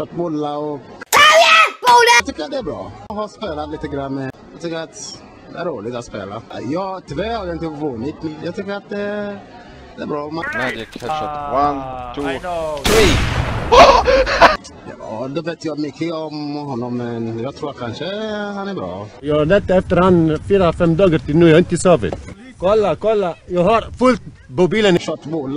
Köttbullar och... Jag tycker att det är bra. Jag har spelat lite grann med... Jag tycker att det är roligt att spela. Jag tyvärr har jag inte vunnit, men jag tycker att det, det är bra. Man... Magic headshot. Ah, One, two, three! Ja, då vet jag mycket om honom, men jag tror kanske han är bra. Jag letade efter han fyra, fem dagar till nu. Jag har inte sovit. Kolla, kolla. Jag har fullt mobilen. Köttbullar